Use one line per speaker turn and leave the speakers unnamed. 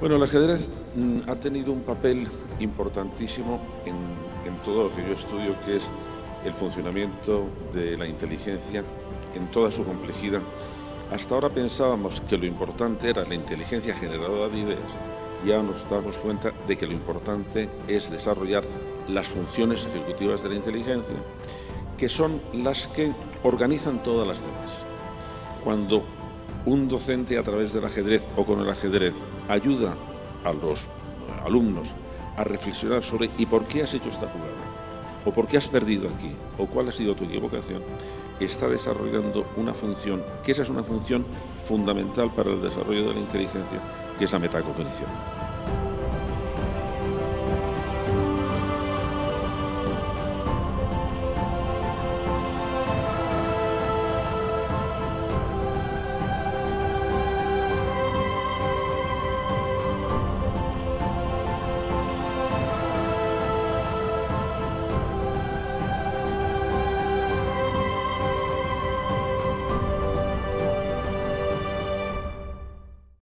Bueno, el ajedrez mm, ha tenido un papel importantísimo en, todo lo que yo estudio, que es el funcionamiento de la inteligencia en toda su complejidad. Hasta ahora pensábamos que lo importante era la inteligencia generadora de ideas y ahora nos damos cuenta de que lo importante es desarrollar las funciones ejecutivas de la inteligencia, que son las que organizan todas las demás. Cuando un docente a través del ajedrez o con el ajedrez ayuda a los alumnos a reflexionar sobre ¿y por qué has hecho esta jugada? ¿O por qué has perdido aquí? ¿O cuál ha sido tu equivocación? Está desarrollando una función, que esa es una función fundamental para el desarrollo de la inteligencia, que es la metacognición.